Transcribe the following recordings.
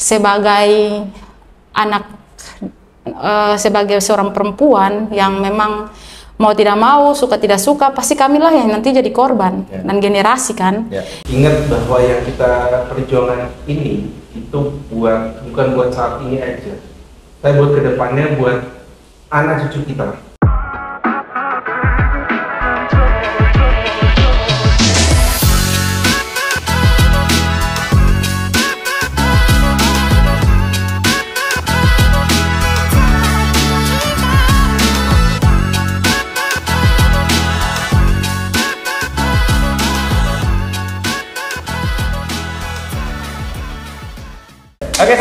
sebagai anak uh, sebagai seorang perempuan yang memang mau tidak mau suka tidak suka pasti kamilah yang nanti jadi korban ya. dan generasi kan ya. ingat bahwa yang kita perjuangan ini itu buat bukan buat saat ini aja tapi buat ke depannya buat anak cucu kita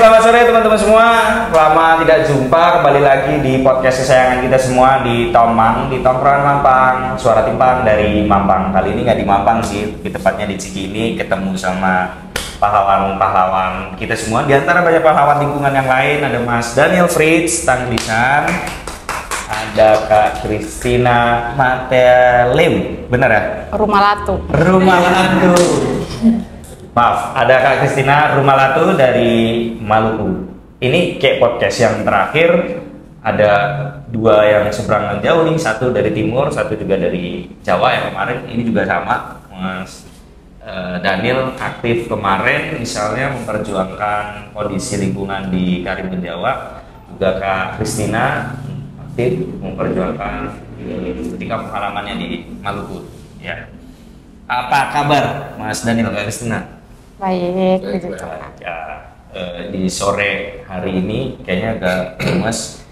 selamat sore teman-teman semua. Lama tidak jumpa, kembali lagi di podcast kesayangan kita semua di Tomang, di Tongkrongan Mampang, Suara Timpang dari Mampang. Kali ini nggak di Mampang sih, di tepatnya di Cikini, ketemu sama pahlawan-pahlawan kita semua. Di antara banyak pahlawan lingkungan yang lain, ada Mas Daniel Fritz, Tanglisan, ada Kak Kristina Matelim, benar ya? Rumah Latu. Rumah Latu. Maaf, ada Kak Kristina Rumalatu dari Maluku. Ini kayak podcast yang terakhir ada dua yang seberangan jauh nih, satu dari timur, satu juga dari Jawa yang kemarin. Ini juga sama, Mas eh, Daniel aktif kemarin misalnya memperjuangkan kondisi lingkungan di Karimun Jawa. Juga Kak Kristina aktif memperjuangkan ketika pengalamannya di Maluku. Ya. Apa kabar Mas Daniel Kak Kristina? Baik, begitu. Ya, eh, di sore hari ini kayaknya agak mas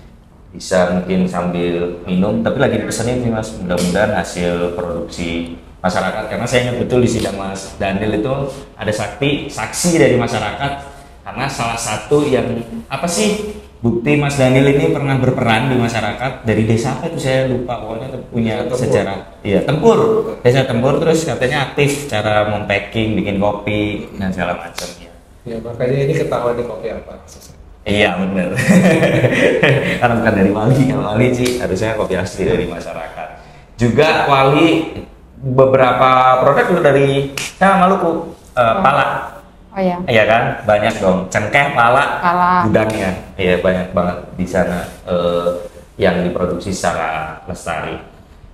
bisa mungkin sambil minum, tapi lagi dipesenin nih mas. Mudah-mudahan hasil produksi masyarakat karena saya ingat betul di sidang mas Daniel itu ada sakti saksi dari masyarakat. Karena salah satu yang apa sih bukti Mas Daniel ini pernah berperan di masyarakat dari desa apa itu? Saya lupa pokoknya punya sejarah iya. Tempur. Desa tempur terus katanya aktif cara mempacking bikin kopi dan segala macam ya ya makanya ini ketahuan di kopi apa iya benar. Karena bukan dari Wali. Kalau Wali sih harusnya kopi asli dari masyarakat. Juga Wali beberapa produk dari nah, Maluku uh, pala. Oh iya. Iya kan, banyak dong. Cengkeh, pala, pala. gudangnya. Iya banyak banget di sana uh, yang diproduksi secara lestari.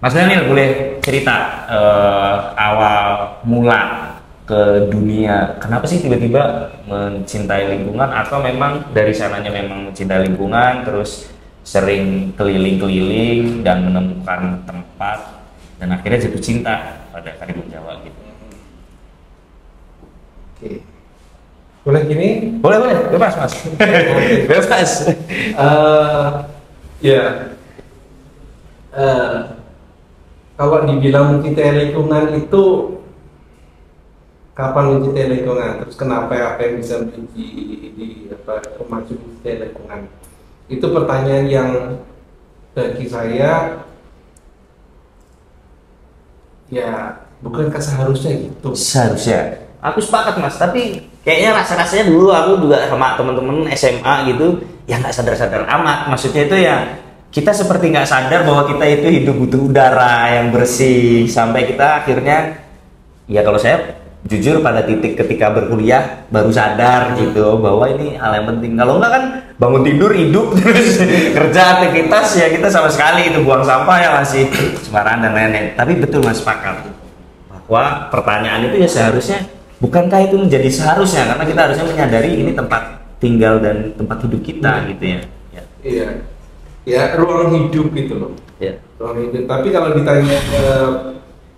Mas Daniel boleh cerita uh, awal mula ke dunia. Kenapa sih tiba-tiba mencintai lingkungan atau memang dari sananya memang mencintai lingkungan terus sering keliling-keliling dan menemukan tempat dan akhirnya jatuh cinta pada Karimun Jawa gitu. Oke. Boleh gini? Boleh, boleh. Bebas, Mas. Bebas. Uh, ya. Uh, kalau dibilang mencintai lingkungan itu kapan mencintai lingkungan? Terus kenapa apa yang bisa menjadi di apa memacu mencintai lingkungan? Itu pertanyaan yang bagi saya ya bukankah seharusnya gitu? Seharusnya. Aku sepakat mas, tapi kayaknya rasa-rasanya dulu aku juga sama temen-temen SMA gitu ya nggak sadar-sadar amat maksudnya itu ya kita seperti nggak sadar bahwa kita itu hidup butuh udara yang bersih sampai kita akhirnya ya kalau saya jujur pada titik ketika berkuliah baru sadar gitu bahwa ini hal yang penting. Kalau enggak kan bangun tidur hidup terus kerja aktivitas ya kita sama sekali itu buang sampah ya masih sembarangan dan lain-lain. Tapi betul mas sepakat bahwa pertanyaan itu ya seharusnya bukankah itu menjadi seharusnya? Karena kita harusnya menyadari ini tempat tinggal dan tempat hidup kita hmm. gitu ya. ya. Iya ya ruang hidup gitu loh ya. ruang hidup tapi kalau ditanya uh,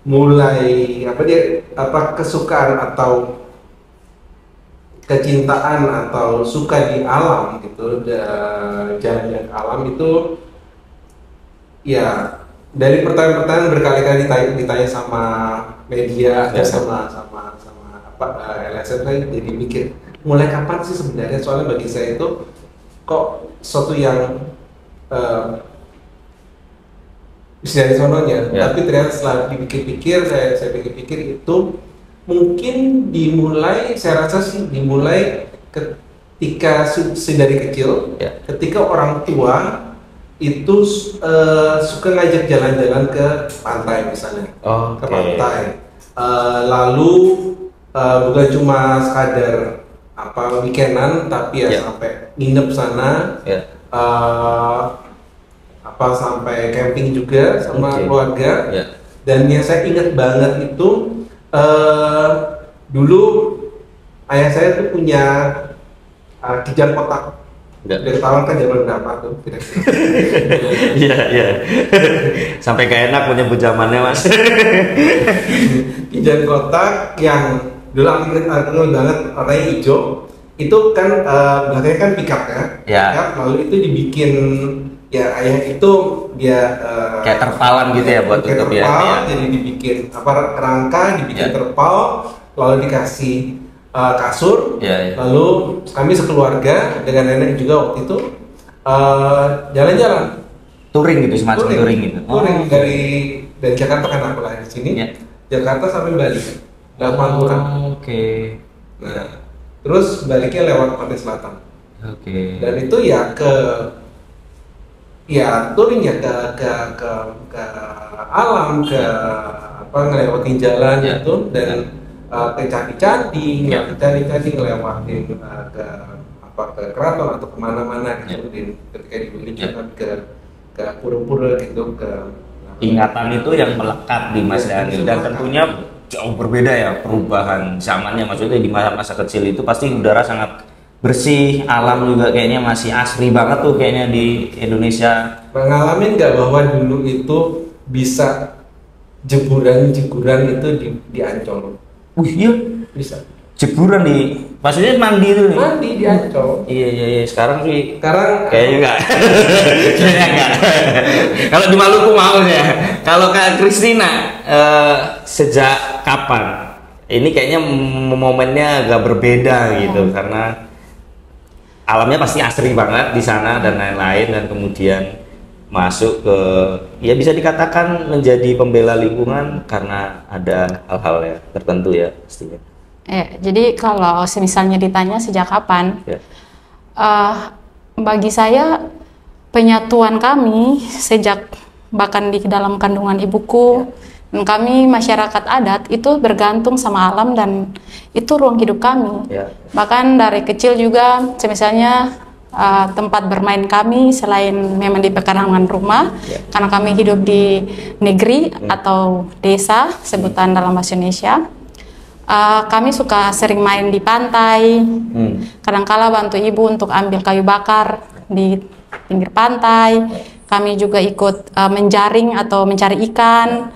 mulai apa dia apa kesukaan atau kecintaan atau suka di alam gitu jalan-jalan alam itu ya dari pertanyaan-pertanyaan berkali-kali ditanya, ditanya sama media ya. sama sama Pak uh, eh, LSM saya jadi mikir mulai kapan sih sebenarnya soalnya bagi saya itu kok suatu yang uh, dari sononya yeah. tapi ternyata setelah dipikir-pikir saya saya pikir-pikir itu mungkin dimulai saya rasa sih dimulai ketika dari kecil yeah. ketika orang tua itu uh, suka ngajak jalan-jalan ke pantai misalnya oh, ke pantai uh, lalu uh, bukan cuma sekadar apa weekendan tapi ya Ya. sampai nginep sana Ya. Eh, apa sampai camping juga sama Oke. keluarga Ya. dan yang saya ingat banget itu eh dulu ayah saya tuh punya eh, kijang kotak udah ketahuan kan zaman berapa tuh Iya, iya. Sampai gak enak menyebut zamannya, Mas. kijang kotak yang dulu aku ingat banget warnanya hijau itu kan eh, belakangnya kan pickup ya Ya. Pickup, lalu itu dibikin ya ayah itu dia eh, Kayak terpalan gitu ya buat tutup ya, terpal, jadi dibikin apa rangka dibikin Ya. terpal lalu dikasih eh, kasur Ya, ya. lalu kami sekeluarga dengan nenek juga waktu itu eh, jalan-jalan Touring gitu, semacam touring, gitu. touring Oh. dari dari Jakarta kan aku lahir di sini Ya. Jakarta sampai Bali delapan orang Oh, Oke. nah terus baliknya lewat pantai selatan Oke. dan itu ya ke ya touring ya ke ke ke, ke alam ke apa ngelewatin jalan Ya. itu dan uh, ke candi-candi Ya. ngelewatin candi-candi ngelewatin uh, ke apa ke keraton atau ke mana-mana gitu Ya. di, ketika di Bali Ya. juga ke ke pura-pura gitu ke Ingatan itu yang melekat di Mas Ya, Daniel dan tentunya jauh berbeda ya perubahan zamannya. Maksudnya di masa-masa kecil itu pasti udara sangat bersih, alam juga kayaknya masih asri banget tuh kayaknya di Indonesia. ngalamin nggak bahwa dulu itu bisa jeburan-jeburan itu di, di Ancol Wih, iya. bisa Jeburan di maksudnya mandi itu nih. mandi di Ancol Iya iya iya sekarang sih sekarang kayaknya enggak. kayaknya enggak. Kalau di Maluku mau ya. Kalau Kak Kristina eh, sejak kapan? Ini kayaknya momennya agak berbeda gitu karena alamnya pasti asri banget di sana dan lain-lain dan kemudian masuk ke ya bisa dikatakan menjadi pembela lingkungan karena ada hal-hal ya tertentu ya pastinya. Ya, jadi kalau misalnya ditanya sejak kapan, Ya. eh, bagi saya penyatuan kami sejak bahkan di dalam kandungan ibuku dan kami masyarakat adat itu bergantung sama alam dan itu ruang hidup kami. Ya. Bahkan dari kecil juga, misalnya uh, tempat bermain kami selain memang di pekarangan rumah, Ya. karena kami hidup di negeri atau desa sebutan dalam bahasa Indonesia. uh, kami suka sering main di pantai, Hmm. kadangkala bantu ibu untuk ambil kayu bakar di pinggir pantai. Kami juga ikut uh, menjaring atau mencari ikan.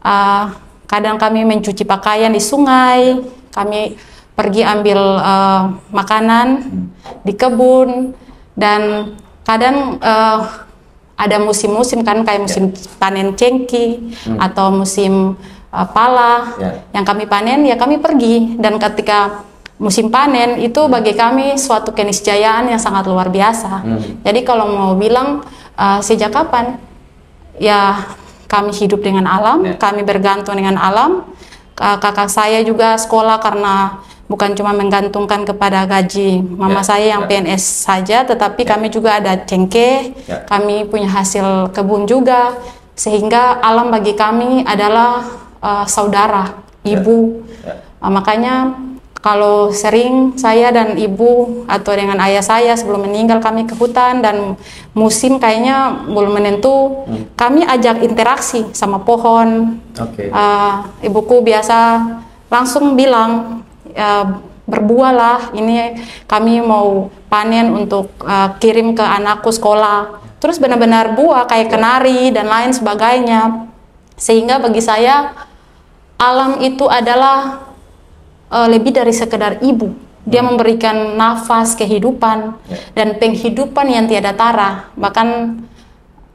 Uh, kadang kami mencuci pakaian di sungai. Kami pergi ambil uh, makanan di kebun dan kadang uh, ada musim-musim kan kayak musim panen cengki atau musim uh, pala Ya. yang kami panen ya kami pergi dan ketika musim panen itu bagi kami suatu keniscayaan yang sangat luar biasa. Jadi kalau mau bilang uh, sejak kapan ya kami hidup dengan alam, Ya. kami bergantung dengan alam. Ka- Kakak saya juga sekolah karena bukan cuma menggantungkan kepada gaji mama Ya, saya yang ya. PNS saja, tetapi kami juga ada cengkeh, Ya. kami punya hasil kebun juga, sehingga alam bagi kami adalah uh, saudara, ibu. Ya. Uh, makanya kalau sering saya dan ibu atau dengan ayah saya sebelum meninggal kami ke hutan dan musim kayaknya belum menentu, kami ajak interaksi sama pohon. Oke. Uh, ibuku biasa langsung bilang uh, berbuahlah ini kami mau panen untuk uh, kirim ke anakku sekolah. Terus benar-benar buah kayak kenari dan lain sebagainya. Sehingga bagi saya alam itu adalah uh, lebih dari sekedar ibu. Dia memberikan nafas kehidupan Ya. dan penghidupan yang tiada tara. Bahkan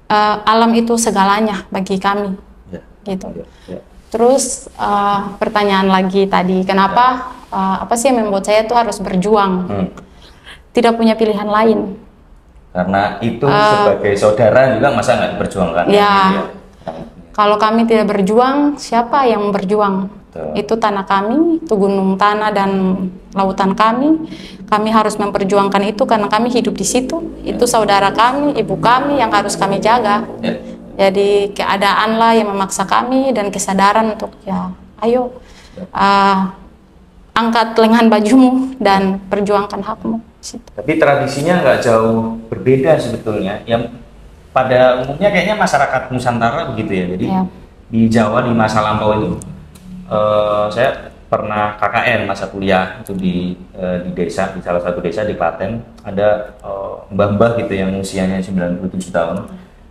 uh, alam itu segalanya bagi kami. Ya. Gitu. Ya. Ya. Terus uh, pertanyaan lagi tadi, kenapa uh, apa sih yang membuat saya tuh harus berjuang? Hmm. Tidak punya pilihan lain. Karena itu Eh, sebagai saudara juga masa nggak diperjuangkan? Ya. Gitu Kalau kami tidak berjuang, siapa yang berjuang? Betul. Itu tanah kami, itu gunung tanah dan lautan kami. Kami harus memperjuangkan itu karena kami hidup di situ. Itu saudara kami, ibu kami yang harus kami jaga. Ya. Jadi keadaan lah yang memaksa kami dan kesadaran untuk ya, ayo. ah, angkat lengan bajumu dan perjuangkan hakmu. Situ. Tapi tradisinya nggak jauh berbeda sebetulnya. Yang pada umumnya kayaknya masyarakat Nusantara begitu ya. Jadi Ya. di Jawa di masa lampau itu eh, saya pernah KKN masa kuliah itu di eh, di desa di salah satu desa di Klaten ada eh, mbah-mbah gitu yang usianya 97 tahun.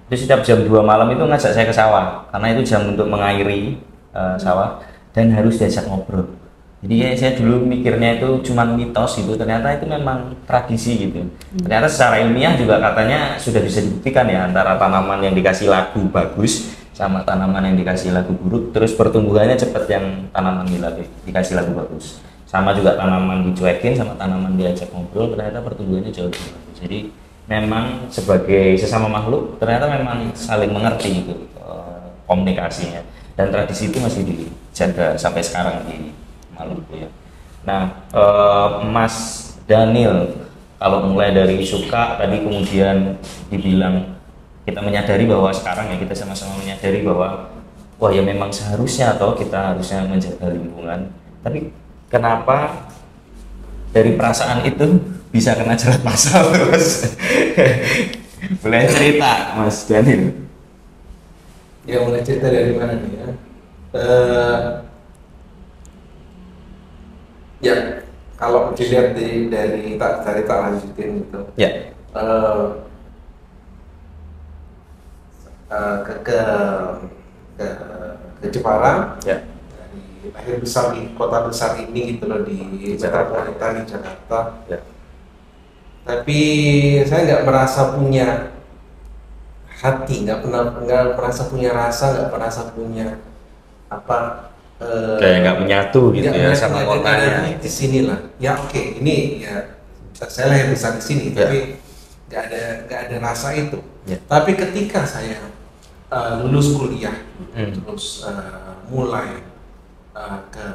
Itu setiap jam 2 malam itu ngajak saya ke sawah karena itu jam untuk mengairi eh, sawah dan harus diajak ngobrol. Jadi kayak saya dulu mikirnya itu cuman mitos gitu, ternyata itu memang tradisi gitu. Ternyata secara ilmiah juga katanya sudah bisa dibuktikan ya antara tanaman yang dikasih lagu bagus sama tanaman yang dikasih lagu buruk, terus pertumbuhannya cepat yang tanaman di dikasih lagu bagus. Sama juga tanaman dicuekin sama tanaman diajak ngobrol, ternyata pertumbuhannya jauh lebih bagus. Jadi memang sebagai sesama makhluk ternyata memang saling mengerti gitu komunikasinya dan tradisi itu masih dijaga sampai sekarang di Maluku ya. Nah, eh, Mas Daniel, kalau mulai dari suka tadi kemudian dibilang kita menyadari bahwa sekarang ya kita sama-sama menyadari bahwa wah ya memang seharusnya atau kita harusnya menjaga lingkungan. Tapi kenapa dari perasaan itu bisa kena jerat pasal terus? Boleh cerita, Mas Daniel? Ya mulai cerita dari mana nih ya? Eh, ya kalau dilihat di, dari tak dari tak lanjutin gitu. Ya. Eh, eh, ke ke ke, ke Jepara Ya. dari lahir besar di kota besar ini gitu loh di Jakarta. metropolitan di Jakarta. Ya. Tapi saya nggak merasa punya hati, nggak pernah nggak merasa punya rasa, nggak merasa punya apa eh, Kayak nggak menyatu gitu ya sama nggak- kotanya. di sini lah. Ya oke, ini ya saya lahir besar di sini, Ya. tapi nggak ada nggak ada rasa itu. Ya. Tapi ketika saya eh, lulus kuliah, Hmm. terus eh, mulai eh, ke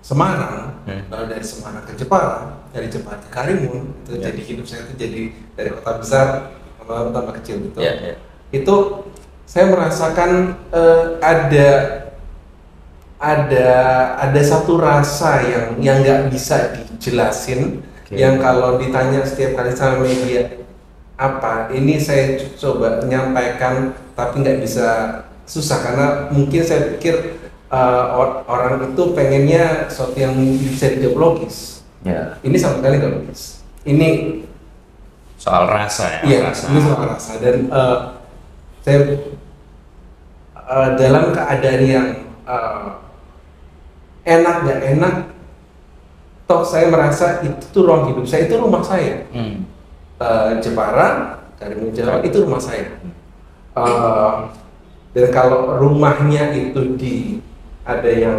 Semarang, Hmm. lalu dari Semarang ke Jepara, dari Jepara ke Karimun, itu Ya. jadi hidup saya itu jadi dari kota besar tambah tambah kecil gitu. Ya, ya. Itu saya merasakan eh, ada ada ada satu rasa yang yang nggak bisa dijelasin, Oke. yang kalau ditanya setiap kali sama media apa ini saya coba menyampaikan tapi nggak bisa susah karena mungkin saya pikir uh, or- orang itu pengennya sesuatu yang bisa dijawab logis Ya. ini sama sekali nggak logis ini Soal rasa ya. iya rasa. ini soal rasa dan uh, saya uh, dalam keadaan yang uh, enak nggak enak toh saya merasa itu tuh ruang hidup saya itu rumah saya Hmm. Uh, Jepara Karimun Jawa itu rumah saya. Uh, dan kalau rumahnya itu di ada yang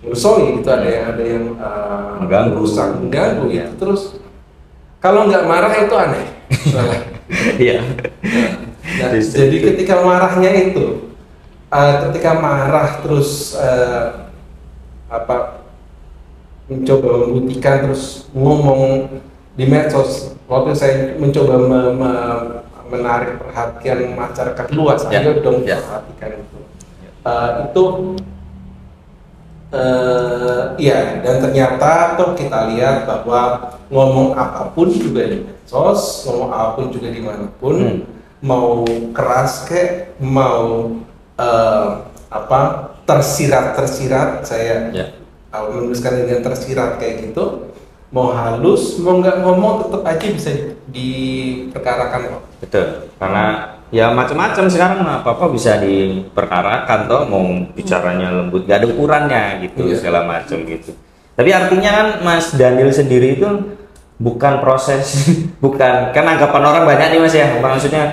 merusoki itu ada yang ada yang uh, Mengganggu. rusak mengganggu Ya. itu terus kalau nggak marah itu aneh. Iya. Nah, Jadi- jadi ketika marahnya itu, uh, ketika marah terus uh, apa mencoba membuktikan terus ngomong di medsos waktu saya mencoba me- me- menarik perhatian masyarakat luas Ya, ayo dong ya. perhatikan itu Uh, itu eh iya dan ternyata toh kita lihat bahwa ngomong apa pun juga di medsos ngomong apa pun juga di mana pun Hmm. mau keras kek mau eh, apa tersirat tersirat saya Ya. kalau menuliskan dengan tersirat kayak gitu mau halus mau nggak ngomong tetap aja bisa di- diperkarakan kok Betul. Karena ya macam-macam sekarang mah apa-apa bisa diperkarakan toh mau bicaranya lembut, gak ada ukurannya gitu Iya. segala macam gitu. Tapi artinya kan Mas Daniel sendiri itu bukan proses bukan kan anggapan orang banyak nih Mas ya. Maksudnya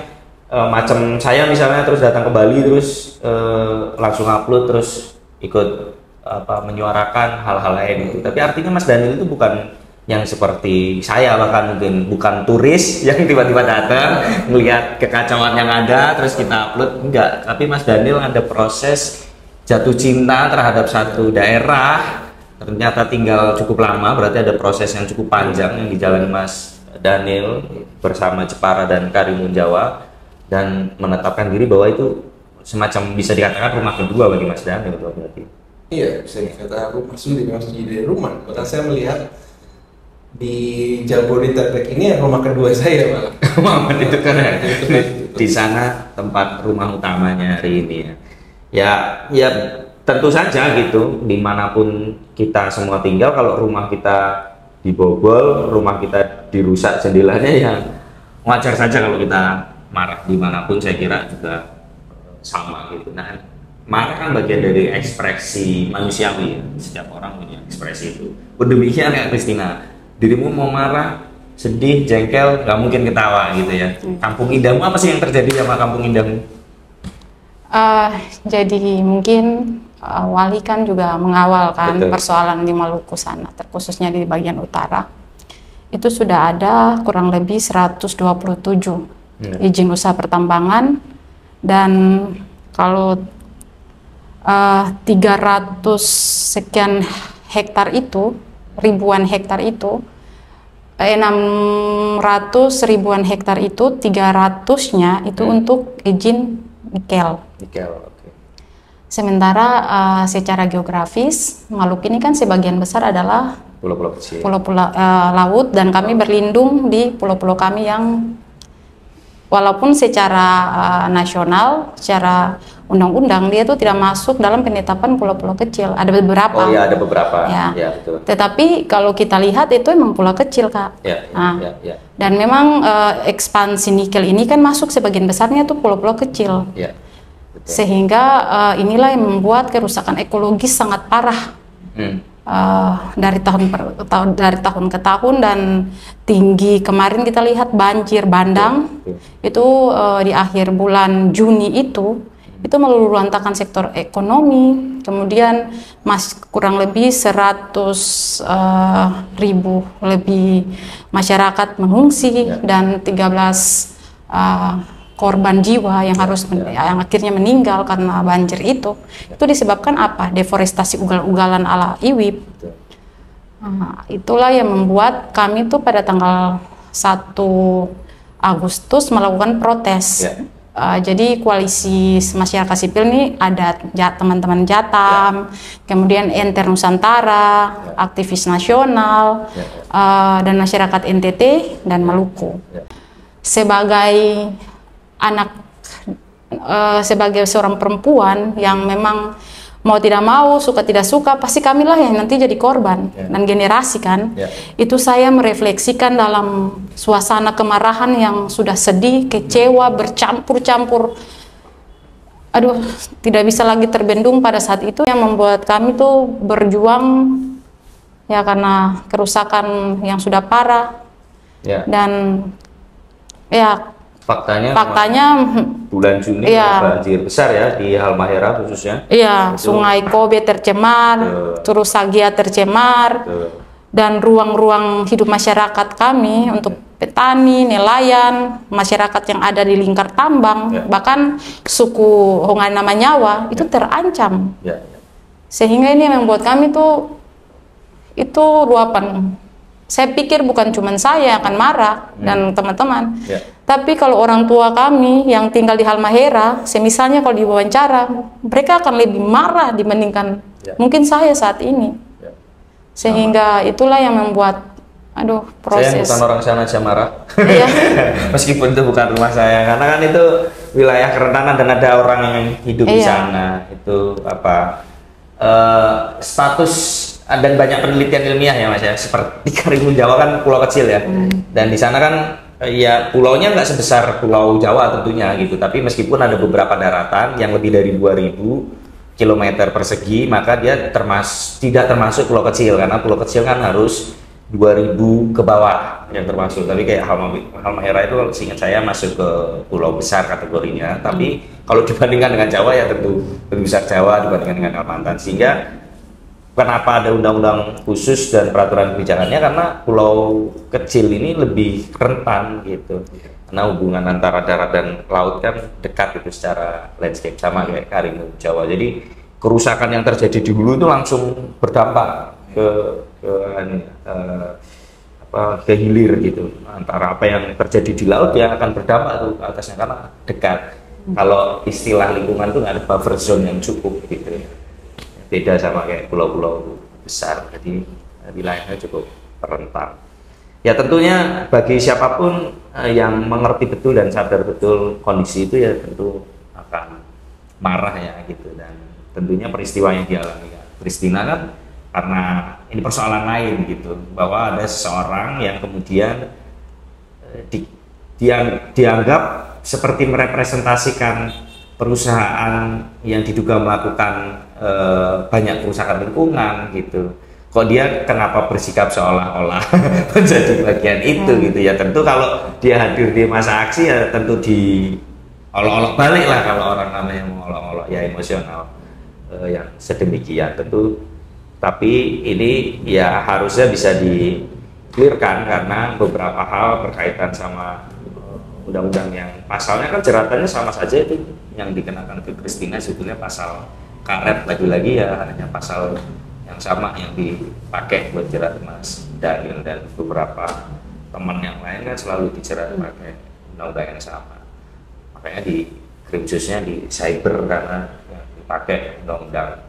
eh, macam saya misalnya terus datang ke Bali terus eh, langsung upload terus ikut apa menyuarakan hal-hal lain gitu. Tapi artinya Mas Daniel itu bukan yang seperti saya bahkan mungkin bukan turis yang tiba-tiba datang melihat kekacauan yang ada terus kita upload. Enggak tapi Mas Daniel ada proses jatuh cinta terhadap satu daerah. Ternyata tinggal cukup lama berarti ada proses yang cukup panjang yang dijalani Mas Daniel bersama Jepara dan Karimun Jawa dan menetapkan diri bahwa itu semacam bisa dikatakan rumah kedua bagi Mas Daniel berarti. Iya, bisa dikata rumah memang sudah jadi rumah. Bahkan saya melihat di Jabodetabek ini rumah kedua saya malah. Muhammad itu di, kan. di sana tempat rumah utamanya hari ini ya. Ya, ya tentu saja gitu. Di mana pun kita semua tinggal, kalau rumah kita dibobol, rumah kita dirusak jendelanya ya wajar saja kalau kita marah di mana pun. Saya kira juga sama gitu. Nah, marah kan bagian dari ekspresi manusiawi ya. Setiap orang punya ekspresi itu. Demikian ya Kristina, dirimu mau marah, sedih, jengkel, nggak mungkin ketawa gitu ya. Kampung indahmu apa sih yang terjadi sama kampung indahmu? Eh, jadi mungkin eh, Wali kan juga mengawal kan Betul. persoalan di Maluku sana, terkhususnya di bagian utara. Itu sudah ada kurang lebih 127 Ya. izin usaha pertambangan dan kalau eh, 300 sekian hektar itu, ribuan hektar itu, eh, 600 ribuan hektar itu 300-nya itu Hmm. untuk izin nikel. Nikel. Sementara eh, secara geografis Maluku ini kan sebagian besar adalah Pulau-pulau kecil. pulau-pulau eh, laut dan kami berlindung di pulau-pulau kami yang walaupun secara eh, nasional, secara undang-undang dia itu tidak masuk dalam penetapan pulau-pulau kecil. Ada beberapa. Oh iya ada beberapa. Ya. Ya, betul. Tetapi kalau kita lihat itu emang pulau kecil kak. Ya, ya, Ah. ya, ya, Dan memang eh, ekspansi nikel ini kan masuk sebagian besarnya tuh pulau-pulau kecil. ya. Betul. Sehingga eh, inilah yang membuat kerusakan ekologis sangat parah Hmm. Eh, dari tahun per, tahun dari tahun ke tahun dan tinggi kemarin kita lihat banjir bandang Betul. itu eh, di akhir bulan Juni itu itu meluluhlantakan sektor ekonomi kemudian mas kurang lebih 100 eh, ribu lebih masyarakat mengungsi Ya. dan 13 eh, korban jiwa yang harus men- Ya. yang akhirnya meninggal karena banjir itu itu disebabkan apa deforestasi ugal-ugalan ala iwip. Nah, itulah yang membuat kami tuh pada tanggal 1 Agustus melakukan protes. Ya. Uh, jadi koalisi masyarakat sipil ini ada teman-teman Jatam, kemudian Enter Nusantara, Ya. aktivis nasional, Ya, ya. uh, dan masyarakat NTT dan Maluku. Ya. Sebagai anak, uh, sebagai seorang perempuan yang memang mau tidak mau, suka tidak suka, pasti kamilah yang nanti jadi korban Ya. dan generasi kan. Ya. Itu saya merefleksikan dalam suasana kemarahan yang sudah sedih, kecewa, bercampur-campur. Aduh, tidak bisa lagi terbendung pada saat itu yang membuat kami tuh berjuang ya karena kerusakan yang sudah parah Ya. dan ya Faktanya, faktanya bulan Juni Iya. banjir besar ya di Halmahera khususnya. Iya, Itu- Sungai Kobe tercemar, Betul. terus Sagia tercemar, Betul. dan ruang-ruang hidup masyarakat kami untuk petani, nelayan, masyarakat yang ada di lingkar tambang, Ya. bahkan suku Hongai Nama Nyawa itu terancam. Ya, ya. Sehingga ini yang membuat kami tuh itu luapan. Saya pikir bukan cuma saya yang akan marah dan teman-teman. Ya. Tapi kalau orang tua kami yang tinggal di Halmahera, semisalnya kalau diwawancara, mereka akan lebih marah dibandingkan Ya. mungkin saya saat ini. Ya. Sehingga itulah yang membuat, aduh, Saya proses. bukan orang sana aja marah. Iya. Meskipun itu bukan rumah saya, karena kan itu wilayah kerentanan dan ada orang yang hidup di Iya. sana. Itu apa? eh, status dan banyak penelitian ilmiah ya mas ya. Seperti Karimun Jawa kan pulau kecil ya, dan di sana kan ya pulaunya nggak sebesar Pulau Jawa tentunya gitu. Tapi meskipun ada beberapa daratan yang lebih dari 2000 kilometer persegi, maka dia termas tidak termasuk pulau kecil. Karena pulau kecil kan harus 2000 ke bawah yang termasuk. Tapi kayak Halma Halmahera itu kalau seingat saya masuk ke pulau besar kategorinya. Tapi kalau dibandingkan dengan Jawa ya tentu lebih besar Jawa dibandingkan dengan Kalimantan. Sehingga kenapa ada undang-undang khusus dan peraturan kebijakannya? Karena pulau kecil ini lebih rentan gitu. Karena hubungan antara darat dan laut kan dekat itu secara landscape sama kayak Karimun Jawa. Jadi kerusakan yang terjadi di hulu itu langsung berdampak ke ke anu, eh, apa ke hilir gitu. Antara apa yang terjadi di laut ya akan berdampak tuh ke atasnya karena dekat. Kalau istilah lingkungan tuh nggak ada buffer zone yang cukup gitu ya beda sama kayak pulau-pulau besar. Jadi wilayahnya cukup rentan. Ya tentunya bagi siapa pun eh, yang mengerti betul dan sadar betul kondisi itu ya tentu akan marah ya gitu. Dan tentunya peristiwa yang dialami Kristina kan karena ini persoalan lain gitu. Bahwa ada seseorang yang kemudian eh, di, diang, dianggap seperti merepresentasikan perusahaan yang diduga melakukan e, banyak kerusakan lingkungan gitu. Kok dia kenapa bersikap seolah-olah menjadi bagian itu hmm. gitu ya? Tentu kalau dia hadir di masa aksi ya tentu di olok-olok balik lah kalau orang namanya mau olok-olok ya emosional e, yang sedemikian. Tentu tapi ini ya harusnya bisa di clearkan karena beberapa hal berkaitan sama eh, undang-undang yang pasalnya kan jeratannya sama saja itu. Yang dikenakan ke Kristina sebetulnya pasal karet lagi-lagi ya hanya pasal yang sama yang dipakai buat jerat Mas Daniel dan beberapa teman yang lain kan selalu dijerat pakai undang-undang yang sama makanya di krimsusnya di cyber karena yang dipakai undang-undang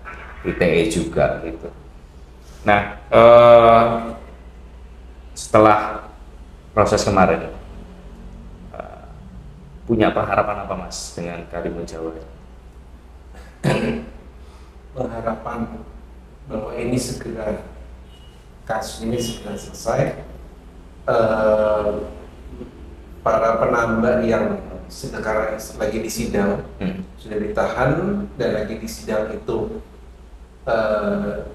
ITE juga gitu Nah, eh, setelah proses kemarin, eh, punya pengharapan apa mas dengan Karimun Jawa? Pengharapan bahwa ini segera kasus ini segera selesai. Eh, para penambah yang sekarang lagi di sidang hmm. sudah ditahan dan lagi di sidang itu uh,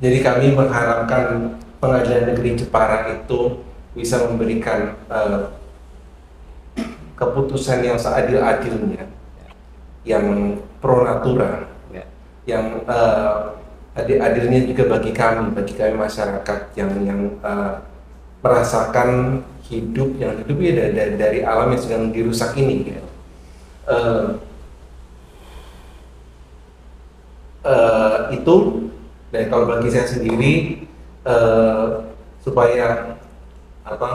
jadi kami mengharapkan pengadilan negeri Jepara itu bisa memberikan uh, keputusan yang seadil-adilnya, yang pro natura, ya. yang uh, adil-adilnya juga bagi kami, bagi kami masyarakat yang yang uh, merasakan hidup yang hidup ya dari, dari alam yang sedang dirusak ini. Ya. Uh, uh, itu dan kalau bagi saya sendiri uh, supaya apa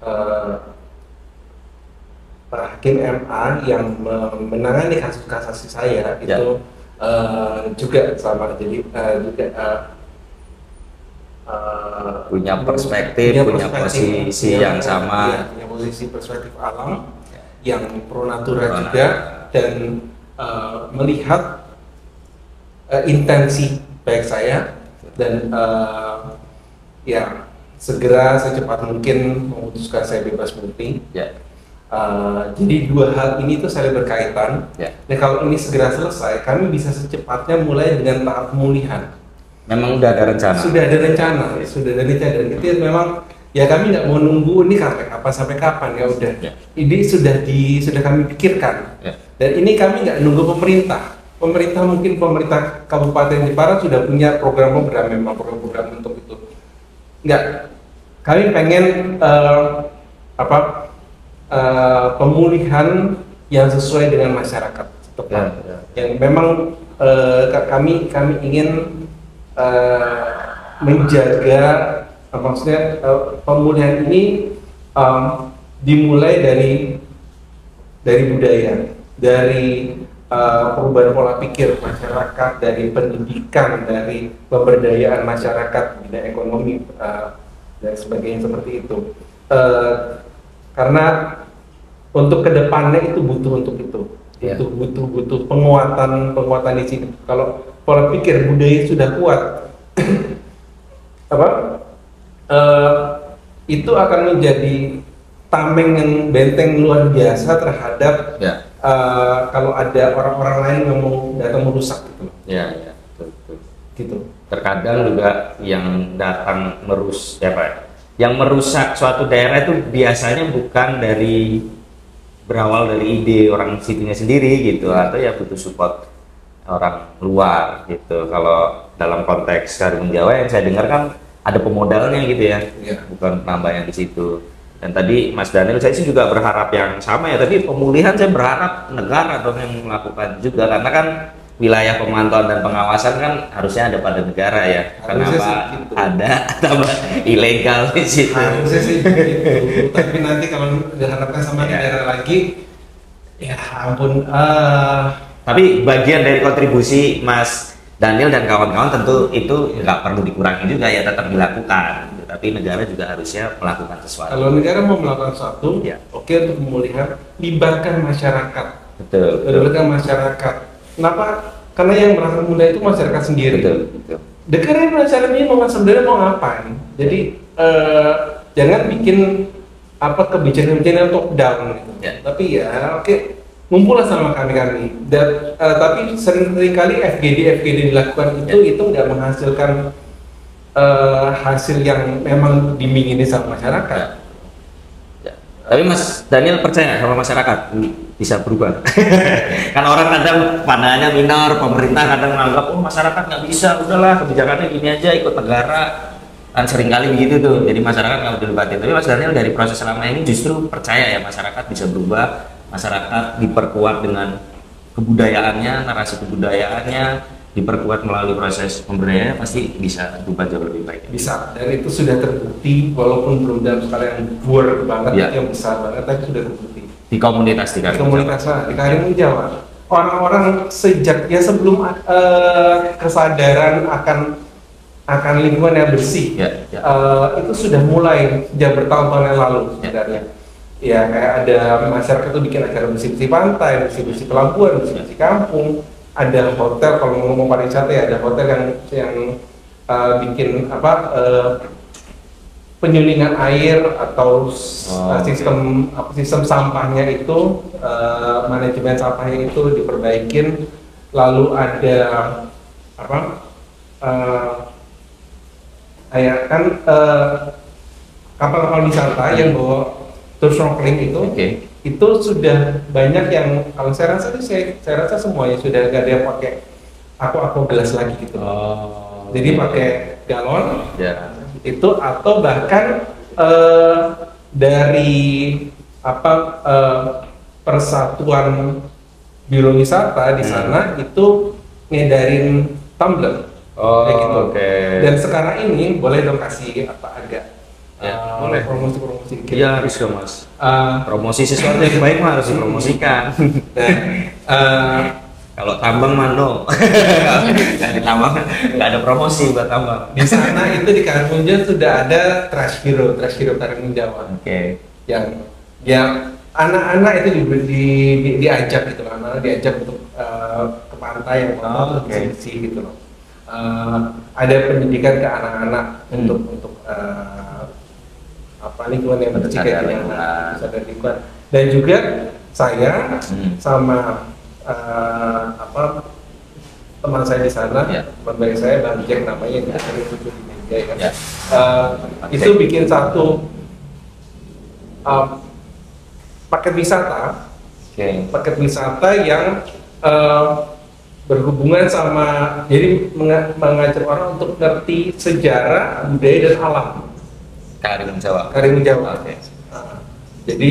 uh, hakim MA yang menangani kasus kasasi saya ya. itu uh, juga sama jadi uh, juga uh, uh, punya perspektif, punya, punya perspektif, posisi punya, yang sama, ya, punya posisi perspektif alam ya. yang pro natura juga dan uh, melihat uh, intensi baik saya dan uh, ya segera secepat mungkin memutuskan saya bebas murni. Ya. Uh, jadi dua hal ini itu saling berkaitan. Ya. Dan kalau ini segera selesai, kami bisa secepatnya mulai dengan tahap pemulihan. Memang sudah ada rencana. Sudah ada rencana, ya. sudah ada rencana. Dan itu memang ya kami nggak mau nunggu ini sampai kapan sampai kapan ya udah. Ya. Ini sudah di sudah kami pikirkan. Ya. Dan ini kami nggak nunggu pemerintah pemerintah mungkin pemerintah Kabupaten Jepara sudah punya program-program memang program-program untuk itu. Enggak, kami pengen uh, apa uh, pemulihan yang sesuai dengan masyarakat tepat. Ya, ya. Yang memang uh, kami kami ingin uh, menjaga uh, maksudnya uh, pemulihan ini um, dimulai dari dari budaya, dari uh, perubahan pola pikir masyarakat dari pendidikan dari pemberdayaan masyarakat bidang ekonomi uh, dan sebagainya seperti itu uh, karena untuk ke depannya itu butuh untuk itu yeah. butuh butuh butuh penguatan penguatan di sini kalau pola pikir budaya sudah kuat apa uh, itu akan menjadi tameng yang benteng luar biasa terhadap yeah uh, kalau ada orang-orang lain yang mau datang merusak gitu. Ya, ya, betul, betul. Gitu. Terkadang juga yang datang merus, ya pak, yang merusak suatu daerah itu biasanya bukan dari berawal dari ide orang situnya sendiri gitu, atau ya butuh support orang luar gitu. Kalau dalam konteks Karimun Jawa yang saya dengar kan ada pemodalnya gitu ya, ya. bukan yang di situ dan tadi Mas Daniel, saya sih juga berharap yang sama ya. Tapi pemulihan saya berharap negara dong yang melakukan juga karena kan wilayah pemantauan dan pengawasan kan harusnya ada pada negara ya. Harusnya Kenapa gitu. ada tambah ilegal di situ? Harusnya sih gitu. Tapi nanti kalau diharapkan sama ya. negara lagi, ya ampun. Uh, Tapi bagian dari kontribusi Mas Daniel dan kawan-kawan tentu itu nggak perlu dikurangi juga ya tetap dilakukan. Tapi negara juga harusnya melakukan sesuatu. Kalau negara mau melakukan sesuatu, Ya. oke untuk pemulihan, libatkan masyarakat. Betul. betul. Libatkan masyarakat. Kenapa? Karena yang merasa muda itu masyarakat sendiri. Betul. betul. Ini mau sebenarnya mau ngapain. Jadi eh, jangan bikin apa kebijakan-kebijakan top down gitu. Ya. Tapi ya oke ngumpullah sama kami kami. Dan eh, tapi sering kali FGD FGD dilakukan itu itu nggak menghasilkan eh, hasil yang memang dimingini sama masyarakat. Ya. Tapi Mas Daniel percaya sama masyarakat bisa berubah. kan orang kadang pandangannya minor, pemerintah kadang menganggap oh masyarakat nggak bisa, udahlah kebijakannya gini aja ikut negara. Kan sering kali begitu tuh. Jadi masyarakat nggak dilibatin. Tapi Mas Daniel dari proses selama ini justru percaya ya masyarakat bisa berubah, masyarakat diperkuat dengan kebudayaannya, narasi kebudayaannya diperkuat melalui proses pemberdayaannya pasti bisa berubah jauh lebih baik. Bisa dan itu sudah terbukti walaupun belum dalam skala yang buar banget Ya. yang besar banget tapi sudah terbukti. Di komunitas di di Kalimantan. komunitas lah di Karimun Jawa. Orang-orang sejak ya sebelum eh, kesadaran akan akan lingkungan yang bersih Ya, ya. eh, itu sudah mulai sejak bertahun-tahun yang lalu sebenarnya. Ya kayak ada masyarakat tuh bikin acara bersih-bersih pantai bersih-bersih pelabuhan bersih-bersih kampung. Ada hotel kalau ngomong pariwisata ya ada hotel yang yang eh, bikin apa eh, penyulingan air atau Oh, uh, sistem apa sistem sampahnya itu uh, manajemen sampahnya itu diperbaikin lalu ada apa uh, kayak kan uh, kapal-kapal wisata yang bawa tour snorkeling itu Oke. itu sudah banyak yang kalau saya rasa sih saya, saya rasa semuanya sudah nggak ada yang pakai aku aku gelas lagi gitu Oh. jadi pakai galon Ya. Itu atau bahkan eh, dari apa eh, persatuan biro wisata di Hmm. sana itu ngedarin tumbler Oh, kayak gitu. oke. Dan sekarang ini boleh dong kasih apa agak Ya, eh, boleh. promosi-promosi dikit. Iya harus dong mas. Eh, Promosi sesuatu yang baik mah harus dipromosikan. nah, eh, Kalau tambang mah no. Nggak di tambang, nggak ada promosi buat tambang. di sana itu di Karimun Jawa sudah ada trash hero, trash hero Karimun Jawa. Oke. yang yang anak-anak itu di, di, di- diajak gitu loh, anak-anak diajak untuk eh, ke pantai yang Oh, untuk oke. bersih gitu loh. Eh, ada pendidikan ke anak-anak Hmm. untuk untuk eh, apa lingkungan yang bersih kayak gimana, sadar lingkungan. Dan juga saya Hmm. sama eh, apa teman saya di sana, Ya. teman baik saya Bang Jack namanya sering muncul di media ya kan. Ya. Eh, Bang itu bikin satu um, paket wisata, Oke. paket wisata yang um, berhubungan sama jadi menga- mengajak orang untuk ngerti sejarah, budaya dan alam Karimun Jawa. Karimun Jawa. Oke. Uh, jadi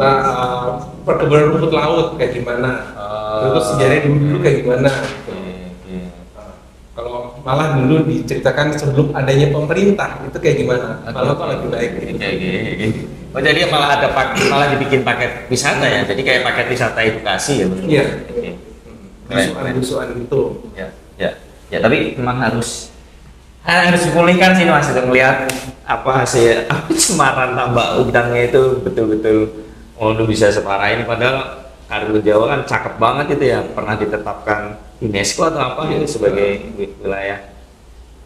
uh, perkebunan rumput laut kayak gimana, Oh. Terus sejarah dulu dulu kayak gimana. Oke. oke. Uh, kalau malah dulu diceritakan sebelum adanya pemerintah itu kayak gimana, malah kok lebih baik. Gitu. oke, oke. Oh jadi malah ada pak, malah dibikin paket wisata ya. Jadi kayak paket wisata edukasi ya. betul? Iya. Keren, keren. Busuan-busuan itu. Ya, ya, ya. Tapi memang harus harus dipulihkan sih mas itu melihat apa hasil apa cemaran tambak udangnya itu betul-betul oh lu bisa separah ini padahal Karimun Jawa kan cakep banget itu ya pernah ditetapkan UNESCO atau apa gitu sebagai wi- wilayah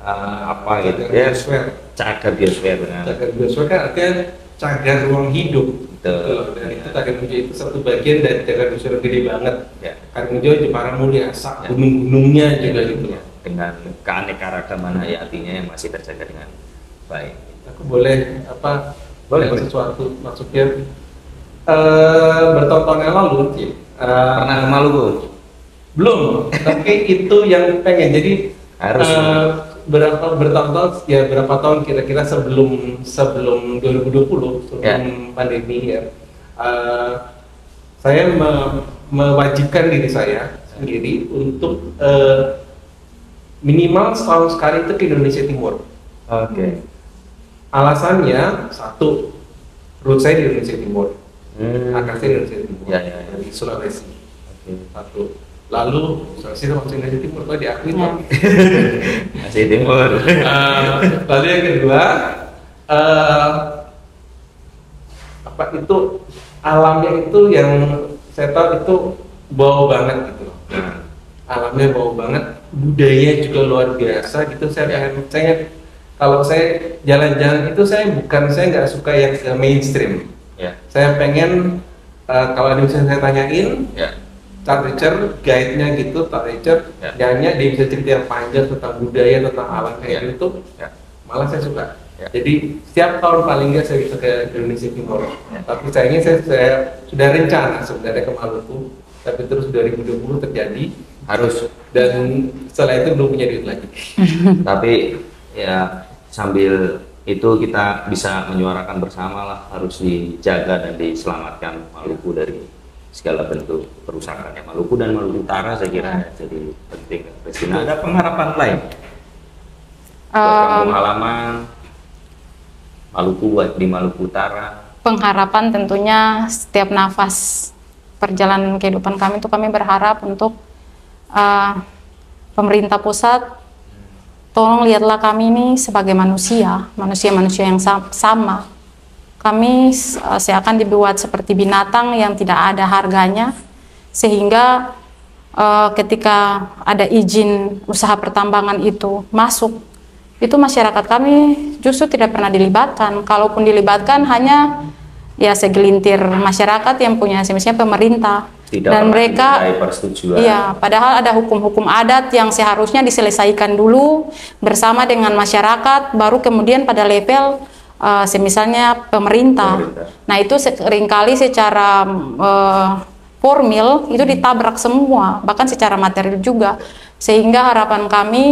uh, apa gitu ya Biosfer. cagar biosfer benar. Cagar biosfer kan artinya cagar ruang hidup. Betul. Dan itu Karimun Jawa itu satu bagian dari cagar biosfer gede banget. Ya. Karimun Jawa Jepara Mulia, sak Ya. gunung-gunungnya juga gitu. Ya, dengan keanekaragaman hayatinya yang masih terjaga dengan baik. Aku boleh apa? Boleh, boleh. sesuatu maksudnya eh bertahun-tahun yang lalu eh, Pernah ke Maluku? belum tapi itu yang pengen jadi Harus. eh, berapa bertahun-tahun ya berapa tahun kira-kira sebelum sebelum 2020 sebelum Ya. pandemi ya eh, saya me- mewajibkan diri saya sendiri untuk eh, minimal setahun sekali itu ke Indonesia Timur Oke. alasannya satu root saya di Indonesia Timur Hmm. saya Timur Ya, ya, ya. di Sulawesi satu lalu Sulawesi sama Indonesia Timur kalau diakui Ya. Masih timur. Eh, lalu yang kedua eh, apa itu alamnya itu yang saya tahu itu bau banget gitu loh. Nah, alamnya bau banget budaya juga luar biasa gitu saya pengen saya kalau saya jalan-jalan itu saya bukan saya nggak suka yang mainstream ya, saya pengen eh, kalau ada misalnya saya tanyain ya, Tar Richard, guide-nya gitu, Tar Richard, Ya. jangannya dia bisa cerita yang panjang tentang budaya, tentang alam kayak Ya. gitu, ya. malah saya suka. Ya. Jadi setiap tahun paling nggak saya bisa ke Indonesia Timur. Ya. Tapi sayangnya saya, saya sudah rencana sebenarnya ke Maluku, tapi terus 2020 terjadi Harus. dan setelah itu belum punya duit lagi. Tapi ya sambil itu kita bisa menyuarakan bersama lah harus dijaga dan diselamatkan Maluku dari segala bentuk perusakan ya. Maluku dan Maluku Utara saya kira ya, jadi penting. Christina ada pengharapan lain? Buat Um, kampung halaman Maluku di Maluku Utara. Pengharapan tentunya setiap nafas perjalanan kehidupan kami itu kami berharap untuk uh, pemerintah pusat tolong lihatlah kami ini sebagai manusia, manusia-manusia yang sa- sama. Kami uh, seakan dibuat seperti binatang yang tidak ada harganya, sehingga uh, ketika ada izin usaha pertambangan itu masuk, itu masyarakat kami justru tidak pernah dilibatkan. Kalaupun dilibatkan hanya ya segelintir masyarakat yang punya semestinya pemerintah tidak dan mereka persetujuan Iya, padahal ada hukum-hukum adat yang seharusnya diselesaikan dulu bersama dengan masyarakat, baru kemudian pada level uh, semisalnya pemerintah. Pemerintah. Nah itu sering kali secara uh, formil itu ditabrak semua, bahkan secara material juga, sehingga harapan kami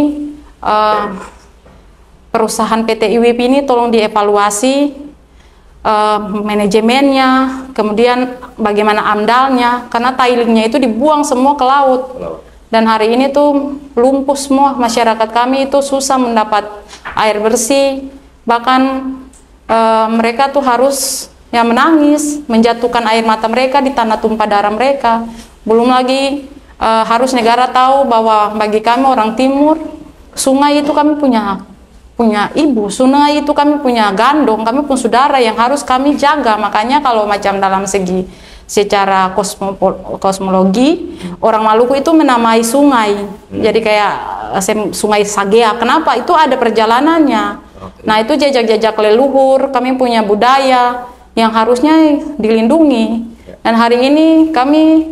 uh, perusahaan PT IWIP ini tolong dievaluasi eh, manajemennya, kemudian bagaimana amdalnya, karena tailingnya itu dibuang semua ke laut. Dan hari ini tuh lumpuh semua masyarakat kami itu susah mendapat air bersih, bahkan eh, mereka tuh harus ya menangis, menjatuhkan air mata mereka di tanah tumpah darah mereka. Belum lagi eh, harus negara tahu bahwa bagi kami orang timur, sungai itu kami punya punya ibu, sungai itu kami punya gandong, kami pun saudara yang harus kami jaga. Makanya kalau macam dalam segi secara kosmopo- kosmologi, orang Maluku itu menamai sungai. Jadi kayak eh, sungai Sagea. Kenapa? Itu ada perjalanannya. Oke. Nah, itu jejak-jejak leluhur, kami punya budaya yang harusnya dilindungi. Dan hari ini kami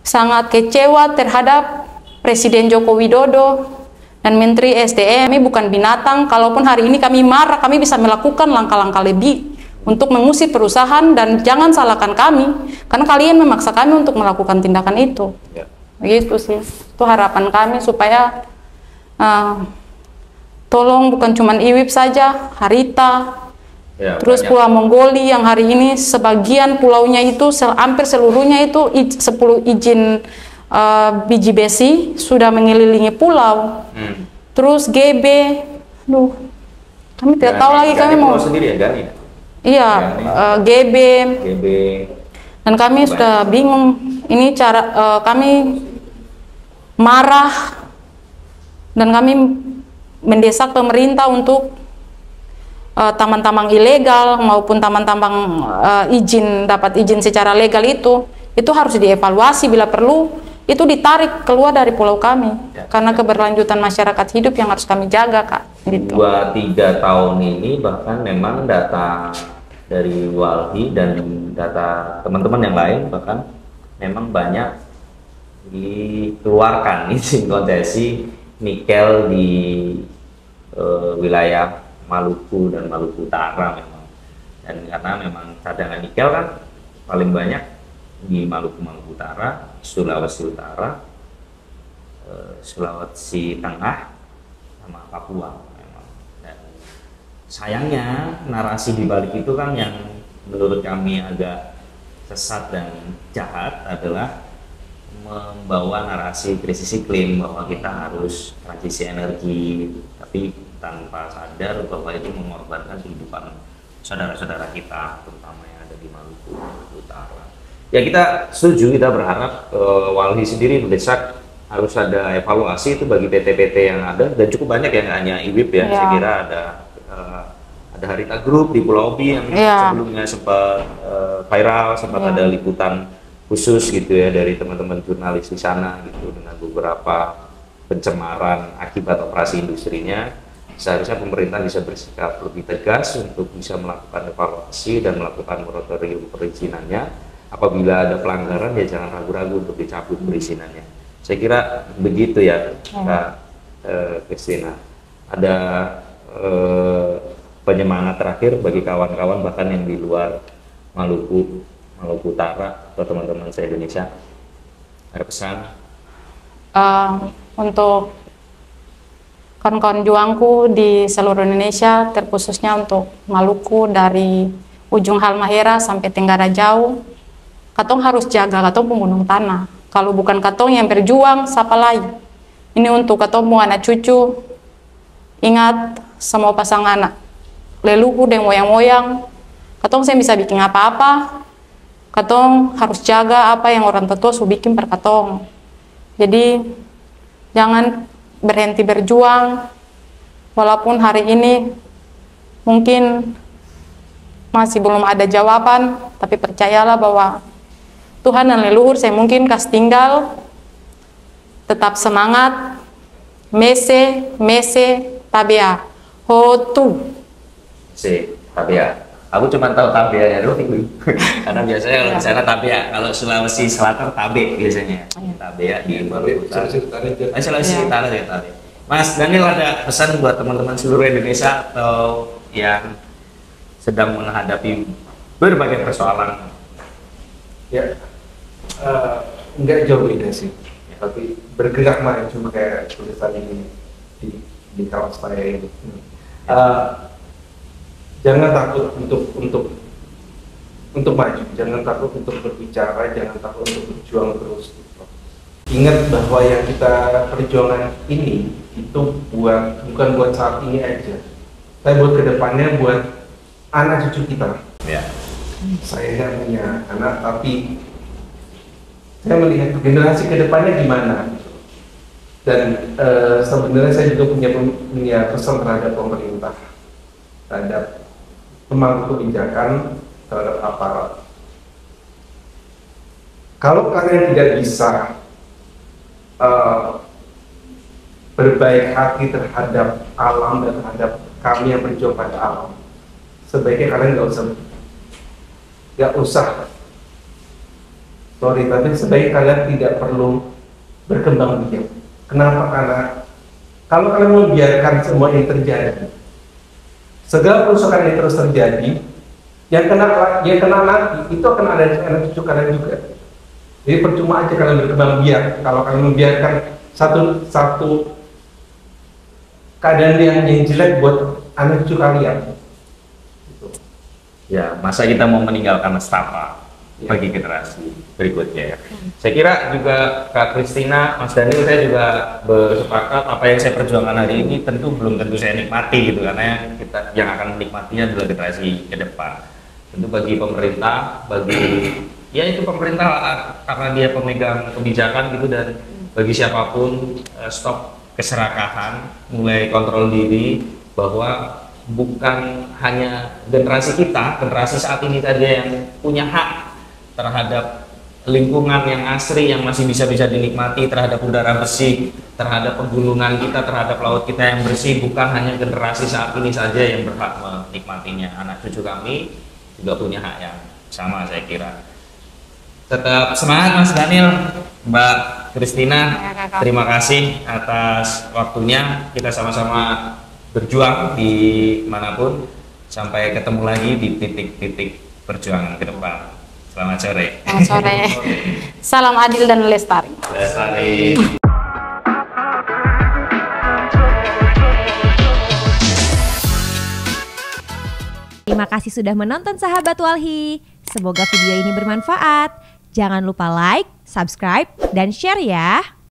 sangat kecewa terhadap Presiden Joko Widodo dan Menteri SDM. Kami bukan binatang, kalaupun hari ini kami marah, kami bisa melakukan langkah-langkah lebih untuk mengusir perusahaan dan jangan salahkan kami, karena kalian memaksa kami untuk melakukan tindakan itu. ya. Begitu sih, itu harapan kami supaya uh, tolong bukan cuma IWIP saja, Harita, Ya, Terus banyak. Pulau Monggoli yang hari ini sebagian pulaunya itu sel- hampir seluruhnya itu i- 10 izin eh, biji besi sudah mengelilingi pulau. Hmm. Terus GB, duh, kami tidak tahu lagi Gani kami mau. sendiri ya Gani ya? Iya, Gani. eh, GB GB dan kami sudah bingung ini cara eh, kami marah dan kami mendesak pemerintah untuk eh, taman tambang ilegal maupun taman tambang eh, izin dapat izin secara legal itu itu harus dievaluasi bila perlu itu ditarik keluar dari pulau kami Ya. karena keberlanjutan masyarakat hidup yang harus kami jaga kak. Gitu. Dua tiga tahun ini bahkan memang data dari Walhi dan data teman-teman yang lain bahkan memang banyak dikeluarkan. Izin konsesi nikel di eh, wilayah Maluku dan Maluku Utara memang. Dan karena memang cadangan nikel kan paling banyak di Maluku Maluku Utara Sulawesi Utara eh, Sulawesi Tengah sama Papua memang. Dan sayangnya narasi di balik itu kan yang menurut kami agak sesat dan jahat adalah membawa narasi krisis iklim bahwa kita harus transisi energi tapi tanpa sadar bahwa itu mengorbankan kehidupan saudara-saudara kita terutama yang ada di Maluku Maluku Utara ya kita setuju kita berharap uh, Walhi sendiri mendesak harus ada evaluasi itu bagi PT-PT yang ada dan cukup banyak yang hanya IWIP ya. Ya. Saya kira ada uh, ada Harita Group di Pulau Obi yang Ya. sebelumnya sempat uh, viral, sempat Ya. ada liputan khusus gitu ya dari teman-teman jurnalis di sana gitu dengan beberapa pencemaran akibat operasi industrinya. Seharusnya pemerintah bisa bersikap lebih tegas untuk bisa melakukan evaluasi dan melakukan moratorium perizinannya. Apabila ada pelanggaran ya jangan ragu-ragu untuk dicabut perizinannya. Saya kira begitu ya, Kak eh. Ada eh, penyemangat terakhir bagi kawan-kawan bahkan yang di luar Maluku, Maluku Utara atau teman-teman saya Indonesia. Ada pesan? Eh, untuk kawan-kawan juangku di seluruh Indonesia, terkhususnya untuk Maluku dari ujung Halmahera sampai Tenggara Jauh, katong harus jaga katong pembunuh tanah. Kalau bukan katong yang berjuang, siapa lagi? Ini untuk katong mau anak cucu. Ingat semua pasangan leluhur dan moyang-moyang, katong saya bisa bikin apa-apa. Katong harus jaga apa yang orang tua sudah bikin per katong. Jadi jangan berhenti berjuang walaupun hari ini mungkin masih belum ada jawaban tapi percayalah bahwa Tuhan dan leluhur saya mungkin kasih tinggal tetap semangat mese mese tabea hotu Si Tabea. Aku cuma tahu Tabea ya doang Ibu. Karena biasanya kalau di sana Tabea, kalau Sulawesi Selatan Tabe biasanya. Tabea di Maluku Utara. Sulawesi Utara Sulawesi Iya. Utara ya Tabe. Mas Daniel ada pesan buat teman-teman seluruh Indonesia atau yang sedang menghadapi berbagai persoalan Ya, eh, nggak jauh beda sih. Tapi bergerak maju kayak tulisan ini di di kaos saya ini. Eh, jangan takut untuk untuk untuk maju, jangan takut untuk berbicara, jangan takut untuk berjuang terus. Ingat bahwa yang kita perjuangan ini itu buat bukan buat saat ini aja, tapi buat ke depannya buat anak cucu kita ya. saya punya anak tapi saya melihat generasi ke depannya gimana? Dan eh, sebenarnya saya juga punya punya pesan terhadap pemerintah terhadap pemangku kebijakan terhadap aparat. Kalau kalian tidak bisa eh, berbaik hati terhadap alam dan terhadap kami yang berjuang pada alam sebaiknya kalian nggak usah nggak usah sorry tapi sebaiknya kalian tidak perlu berkembang biak kenapa karena kalau kalian membiarkan semua ini terjadi segala kerusakan yang terus terjadi yang kena yang kena nanti itu akan ada anak cucu kalian juga jadi percuma aja kalian berkembang biak kalau kalian membiarkan satu satu keadaan yang, yang jelek buat anak cucu kalian. Ya, masa kita mau meninggalkan nestapa. Bagi generasi berikutnya ya. Saya kira juga Kak Kristina, Mas Daniel saya juga bersepakat apa yang saya perjuangkan hari ini tentu belum tentu saya nikmati gitu karena kita yang akan menikmatinya adalah generasi ke depan. Tentu bagi pemerintah, bagi ya itu pemerintah ah, karena dia pemegang kebijakan gitu dan bagi siapa pun eh, stop keserakahan, mulai kontrol diri bahwa bukan hanya generasi kita, generasi saat ini saja yang punya hak terhadap lingkungan yang asri yang masih bisa bisa dinikmati terhadap udara bersih, terhadap pegunungan kita, terhadap laut kita yang bersih, bukan hanya generasi saat ini saja yang berhak menikmatinya. Anak cucu kami juga punya hak yang sama saya kira. Tetap semangat Mas Daniel, Mbak Kristina. Terima kasih atas waktunya. Kita sama-sama berjuang di mana pun sampai ketemu lagi di titik-titik perjuangan ke depan. Selamat sore. Selamat sore. Salam adil dan lestari. Lestari. Terima kasih sudah menonton sahabat Walhi. Semoga video ini bermanfaat. Jangan lupa like, subscribe, dan share ya.